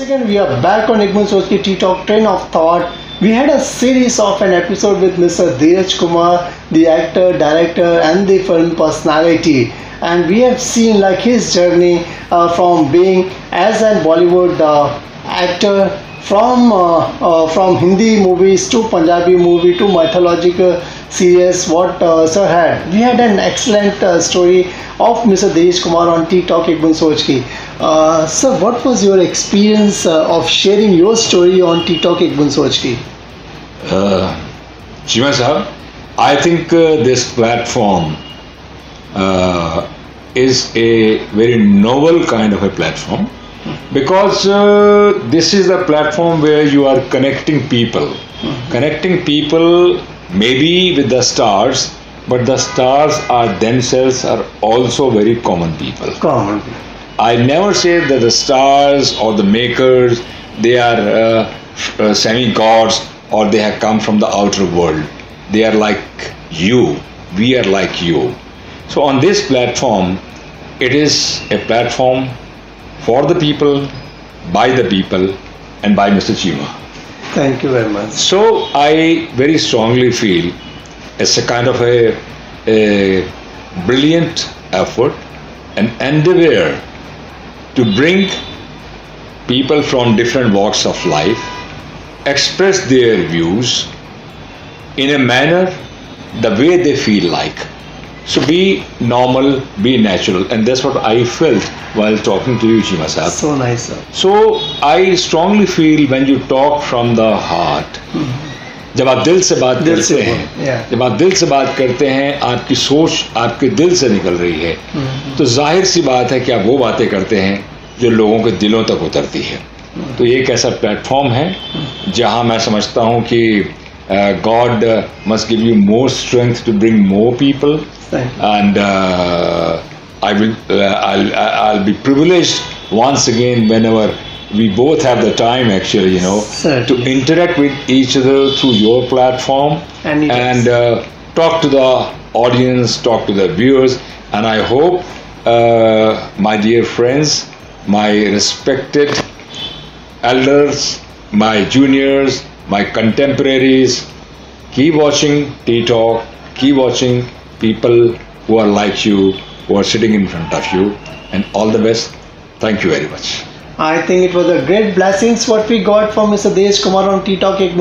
everyone, we are back on Ek Boond Soch Ki Tea Talk Train of Thought. We had a series of an episode with Mr. Dheeraj Kumar, the actor, director, and the film personality. And we have seen like his journey uh, from being as a Bollywood uh, actor from uh, uh, from Hindi movies to Punjabi movie to mythological series what uh, sir had we had an excellent uh, story of Mr. Dheeraj Kumar on TikTok Ek Bun Soch Ki uh, sir what was your experience uh, of sharing your story on TikTok Ek Bun Soch Ki Uh, Jima Sahab, I think uh, this platform uh, is a very novel kind of a platform because uh, this is the platform where you are connecting people. Connecting people maybe with the stars, but the stars are themselves are also very common people. common I never say that the stars or the makers they are uh, uh, semi gods or they have come from the outer world. They are like you. We are like you. So on this platform, it is a platform for the people, by the people, and by Mr. Cheema. thank you very much So I very strongly feel it's a kind of a, a brilliant effort, an endeavor to bring people from different walks of life express their views in a manner the way they feel like. So be normal, be natural, and that's what I felt while talking to you, Chima Sahab. so nice sir So I strongly feel when you talk from the heart, जब आप दिल से बात दिल करते बोल- हैं yeah. जब आप दिल से बात करते हैं आपकी सोच आपके दिल से निकल रही है तो ज़ाहिर सी बात है कि आप वो बातें करते हैं जो लोगों के दिलों तक उतरती है तो ये एक ऐसा प्लेटफॉर्म है जहाँ मैं समझता हूँ कि uh, God uh, must give you more strength to bring more people. And uh, I will, uh, I'll, uh, I'll be privileged once again whenever we both have the time actually, you know, Certainly. to interact with each other through your platform and, and uh, talk to the audience, talk to the viewers. And I hope, my dear friends, my respected elders, my juniors, my contemporaries keep watching T Talk, keep watching people who are like you, who are sitting in front of you, and all the best. Thank you very much. I think it was a great blessings what we got from Mr. Dheeraj Kumar on T-Talk Ek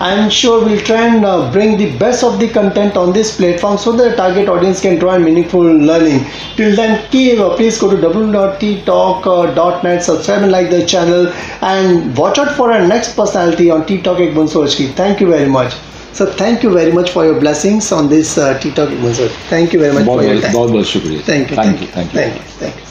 I'm sure we'll try and uh, bring the best of the content on this platform so that the target audience can draw meaningful learning. Till then, keep, uh, please go to www.ttalk.net, subscribe and like the channel and watch out for our next personality on T-Talk Ek Thank you very much. So thank you very much for your blessings on this uh, T-Talk Ek Thank you very much for your time. Thank you. Thank you. Thank you. Thank you.